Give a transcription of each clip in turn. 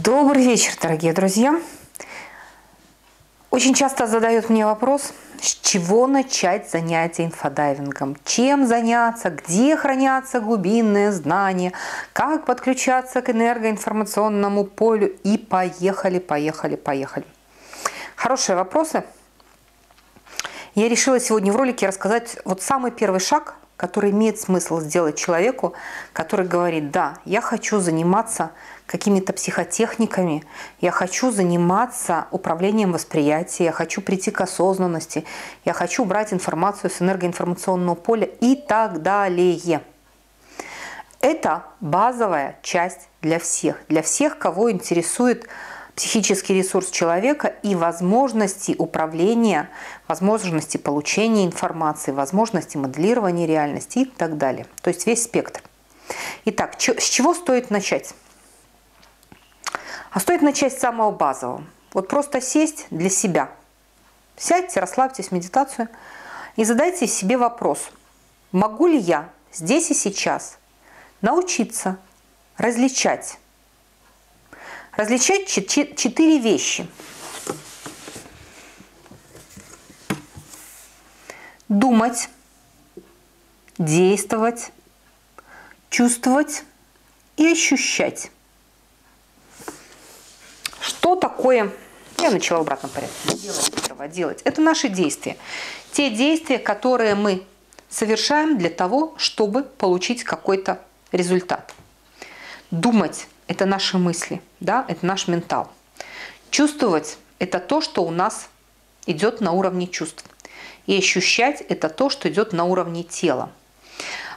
Добрый вечер, дорогие друзья. Очень часто задают мне вопрос, с чего начать занятие инфодайвингом, чем заняться, где хранятся глубинные знания, как подключаться к энергоинформационному полю и поехали, поехали, поехали. Хорошие вопросы. Я решила сегодня в ролике рассказать вот самый первый шаг, который имеет смысл сделать человеку, который говорит, да, я хочу заниматься какими-то психотехниками, я хочу заниматься управлением восприятия, я хочу прийти к осознанности, я хочу брать информацию с энергоинформационного поля и так далее. Это базовая часть для всех, для всех, кого интересует психический ресурс человека и возможности управления, возможности получения информации, возможности моделирования реальности и так далее. То есть весь спектр. Итак, с чего стоит начать? А стоит начать с самого базового. Вот просто сесть для себя. Сядьте, расслабьтесь в медитацию и задайте себе вопрос. Могу ли я здесь и сейчас научиться различать? Различать четыре вещи. Думать, действовать, чувствовать и ощущать. Что такое, я начала в обратном порядке, делать, делать. Это наши действия. Те действия, которые мы совершаем для того, чтобы получить какой-то результат. Думать – это наши мысли, да, это наш ментал. Чувствовать – это то, что у нас идет на уровне чувств. И ощущать – это то, что идет на уровне тела.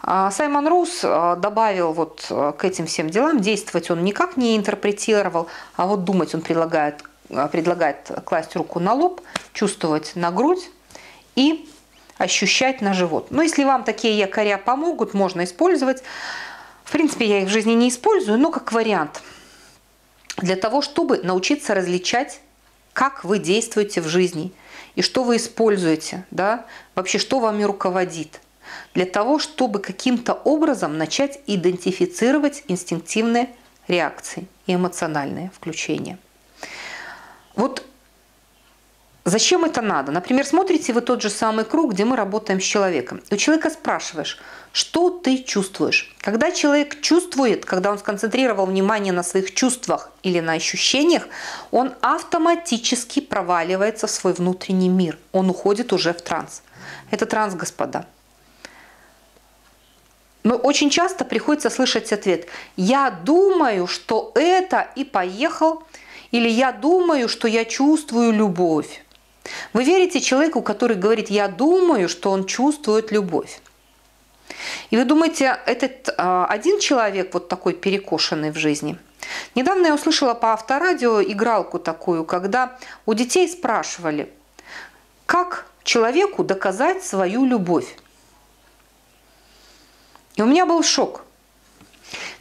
А Саймон Роуз а, добавил вот а, к этим всем делам, действовать он никак не интерпретировал, а вот думать он предлагает, предлагает класть руку на лоб, чувствовать на грудь и ощущать на живот. Но если вам такие якоря помогут, можно использовать. В принципе, я их в жизни не использую, но как вариант. Для того, чтобы научиться различать, как вы действуете в жизни и что вы используете, да, вообще что вами руководит – для того, чтобы каким-то образом начать идентифицировать инстинктивные реакции и эмоциональные включения. Вот Зачем это надо? Например, смотрите вы тот же самый круг, где мы работаем с человеком. У человека спрашиваешь, что ты чувствуешь? Когда человек чувствует, когда он сконцентрировал внимание на своих чувствах или на ощущениях, он автоматически проваливается в свой внутренний мир. Он уходит уже в транс. Это транс, господа. Но очень часто приходится слышать ответ «я думаю, что это» и поехал, или «я думаю, что я чувствую любовь». Вы верите человеку, который говорит «я думаю, что он чувствует любовь». И вы думаете, этот э, один человек вот такой перекошенный в жизни? Недавно я услышала по авторадио игралку такую, когда у детей спрашивали, как человеку доказать свою любовь. И у меня был шок.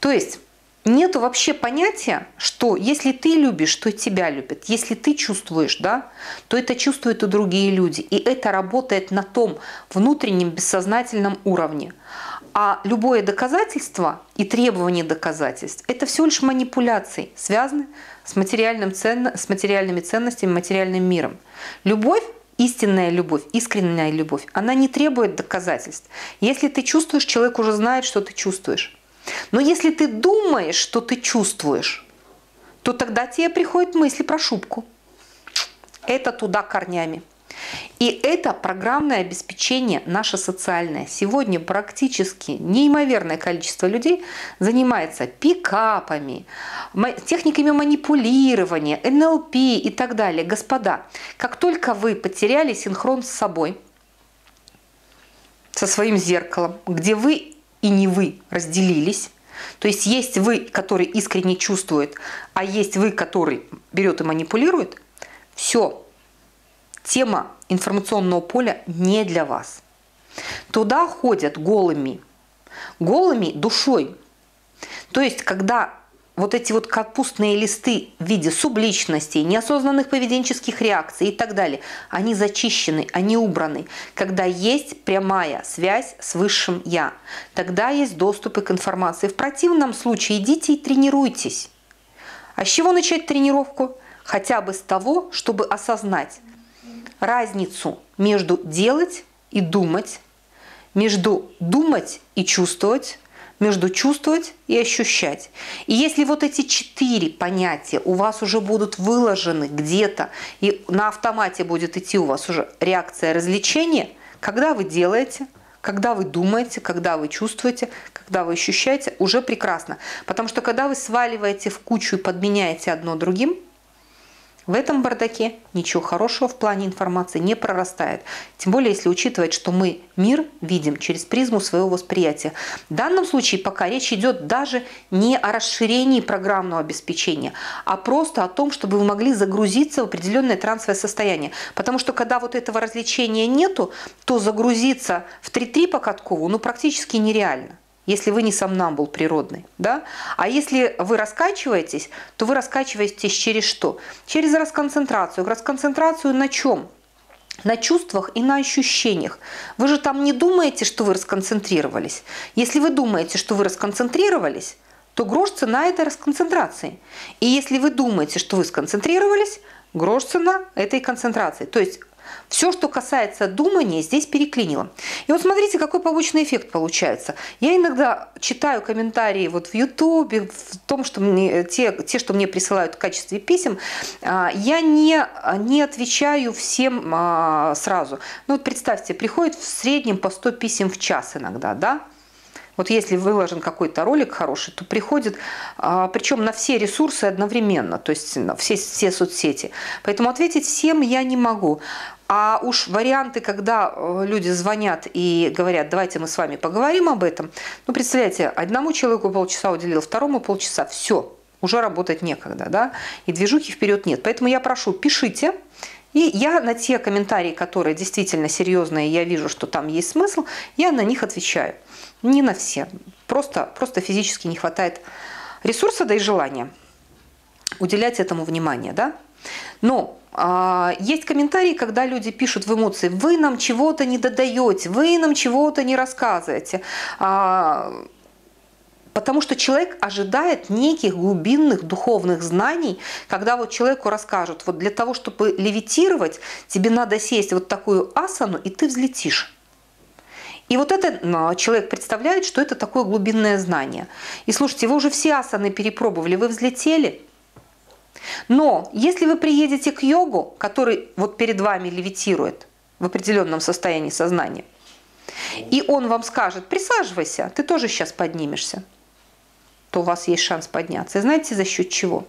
То есть нет вообще понятия, что если ты любишь, то тебя любят. Если ты чувствуешь, да, то это чувствуют и другие люди. И это работает на том внутреннем бессознательном уровне. А любое доказательство и требование доказательств – это всего лишь манипуляции, связаны с, материальным ценно, с материальными ценностями, материальным миром. Любовь истинная любовь, искренняя любовь, она не требует доказательств. Если ты чувствуешь, человек уже знает, что ты чувствуешь. Но если ты думаешь, что ты чувствуешь, то тогда тебе приходят мысли про шубку. Это туда корнями. И это программное обеспечение наше социальное. Сегодня практически неимоверное количество людей занимается пикапами, техниками манипулирования, НЛП и так далее. Господа, как только вы потеряли синхрон с собой, со своим зеркалом, где вы и не вы разделились, то есть есть вы, который искренне чувствует, а есть вы, который берет и манипулирует, все, тема информационного поля не для вас. Туда ходят голыми, голыми душой. То есть, когда вот эти вот капустные листы в виде субличностей, неосознанных поведенческих реакций и так далее, они зачищены, они убраны. Когда есть прямая связь с высшим «я», тогда есть доступы к информации. В противном случае идите и тренируйтесь. А с чего начать тренировку? Хотя бы с того, чтобы осознать разницу между делать и думать, между думать и чувствовать, между чувствовать и ощущать. И если вот эти четыре понятия у вас уже будут выложены где-то, и на автомате будет идти у вас уже реакция развлечения, когда вы делаете, когда вы думаете, когда вы чувствуете, когда вы ощущаете, уже прекрасно. Потому что когда вы сваливаете в кучу и подменяете одно другим – в этом бардаке ничего хорошего в плане информации не прорастает. Тем более, если учитывать, что мы мир видим через призму своего восприятия. В данном случае пока речь идет даже не о расширении программного обеспечения, а просто о том, чтобы вы могли загрузиться в определенное трансовое состояние. Потому что когда вот этого развлечения нету, то загрузиться в 3-3 по Каткову ну, практически нереально если вы не сомнамбул природный. Да? А если вы раскачиваетесь, то вы раскачиваетесь через что? Через расконцентрацию. Расконцентрацию на чем? на чувствах и на ощущениях. Вы же там не думаете, что вы расконцентрировались. Если вы думаете, что вы расконцентрировались, то грош цена этой расконцентрации. И если вы думаете, что вы сконцентрировались, грош цена этой концентрации. То есть все, что касается думания, здесь переклинило. И вот смотрите, какой побочный эффект получается. Я иногда читаю комментарии вот в Ютубе, в том, что мне, те, те, что мне присылают в качестве писем, а, я не, не отвечаю всем а, сразу. Ну вот представьте, приходит в среднем по 100 писем в час иногда, да? Вот если выложен какой-то ролик хороший, то приходит, а, причем на все ресурсы одновременно, то есть на все, все соцсети. Поэтому ответить всем я не могу. А уж варианты, когда э, люди звонят и говорят, давайте мы с вами поговорим об этом. Ну, представляете, одному человеку полчаса уделил, второму полчаса, все, уже работать некогда, да, и движухи вперед нет. Поэтому я прошу, пишите, и я на те комментарии, которые действительно серьезные, я вижу, что там есть смысл, я на них отвечаю. Не на все. Просто, просто физически не хватает ресурса, да и желания уделять этому внимание. Да? Но а, есть комментарии, когда люди пишут в эмоции, вы нам чего-то не додаете, вы нам чего-то не рассказываете. А, потому что человек ожидает неких глубинных духовных знаний, когда вот человеку расскажут, вот для того, чтобы левитировать, тебе надо сесть вот такую асану, и ты взлетишь. И вот это человек представляет, что это такое глубинное знание. И слушайте, вы уже все асаны перепробовали, вы взлетели – но если вы приедете к йогу, который вот перед вами левитирует в определенном состоянии сознания, и он вам скажет, присаживайся, ты тоже сейчас поднимешься, то у вас есть шанс подняться. И знаете, за счет чего?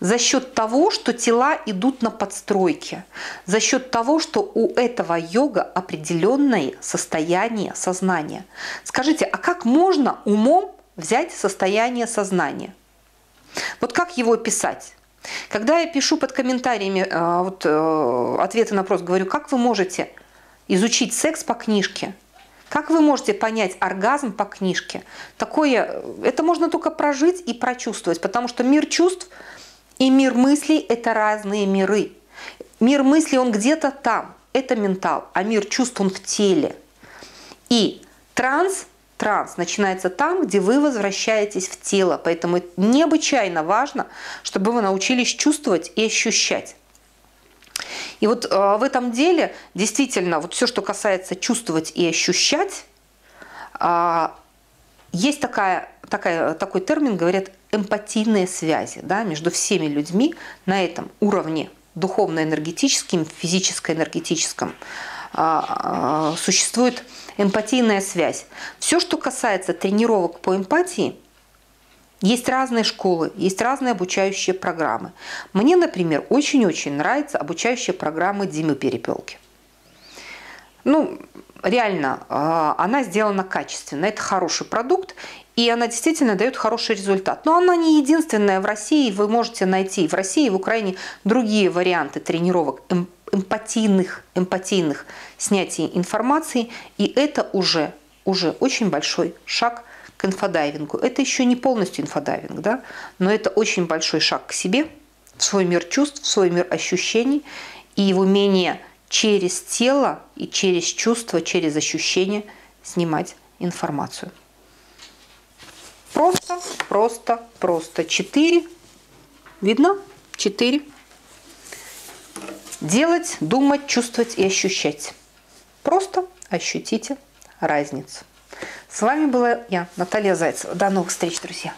За счет того, что тела идут на подстройке. За счет того, что у этого йога определенное состояние сознания. Скажите, а как можно умом взять состояние сознания? Вот как его описать? Когда я пишу под комментариями э, вот, э, ответы на вопрос, говорю, как вы можете изучить секс по книжке? Как вы можете понять оргазм по книжке? Такое, это можно только прожить и прочувствовать, потому что мир чувств и мир мыслей – это разные миры. Мир мыслей, он где-то там, это ментал, а мир чувств, он в теле. И транс транс начинается там, где вы возвращаетесь в тело. Поэтому необычайно важно, чтобы вы научились чувствовать и ощущать. И вот э, в этом деле действительно вот все, что касается чувствовать и ощущать, э, есть такая, такая, такой термин, говорят, эмпатийные связи да, между всеми людьми на этом уровне духовно-энергетическим, физическо-энергетическом э, существует эмпатийная связь. Все, что касается тренировок по эмпатии, есть разные школы, есть разные обучающие программы. Мне, например, очень-очень нравится обучающая программа Димы Перепелки. Ну, реально, а, она сделана качественно. Это хороший продукт, и она действительно дает хороший результат. Но она не единственная в России. Вы можете найти в России и в Украине другие варианты тренировок эмпатийных, эмпатийных снятий информации, и это уже, уже очень большой шаг к инфодайвингу. Это еще не полностью инфодайвинг, да? но это очень большой шаг к себе, в свой мир чувств, в свой мир ощущений и в умение через тело и через чувства, через ощущения снимать информацию. Просто, просто, просто. Четыре Видно? Четыре. Делать, думать, чувствовать и ощущать. Просто ощутите разницу. С вами была я, Наталья Зайцева. До новых встреч, друзья!